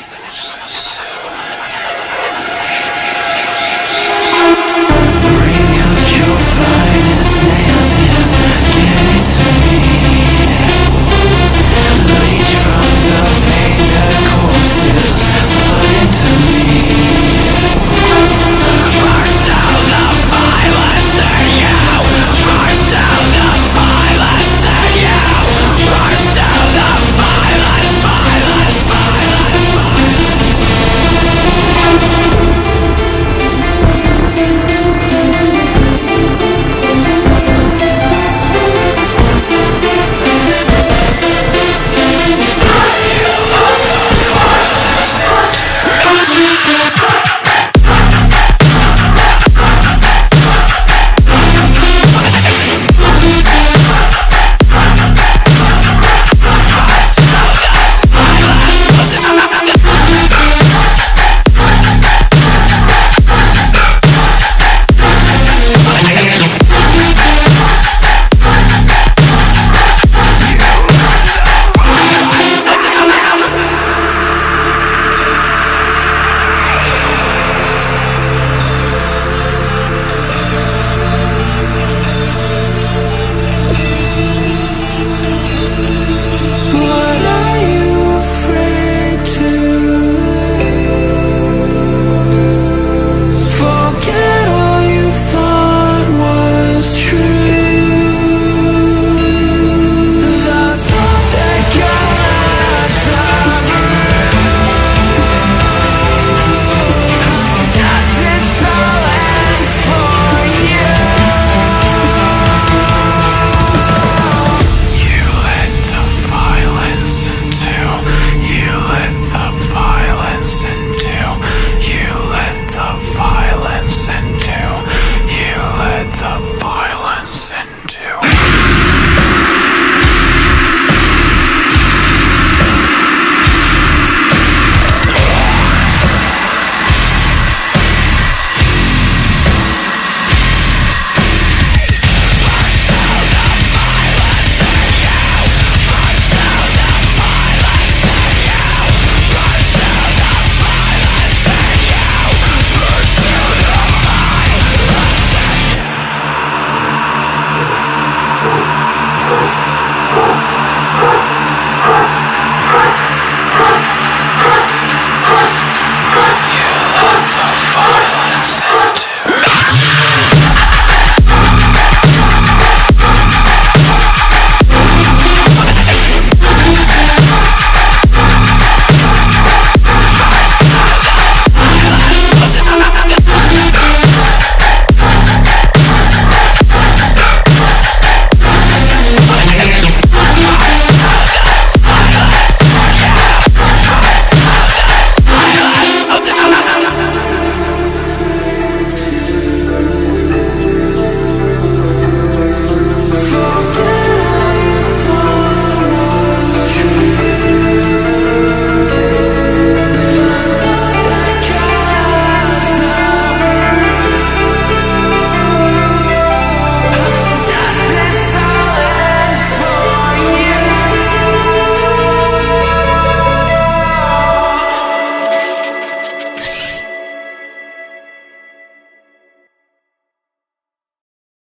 Yes.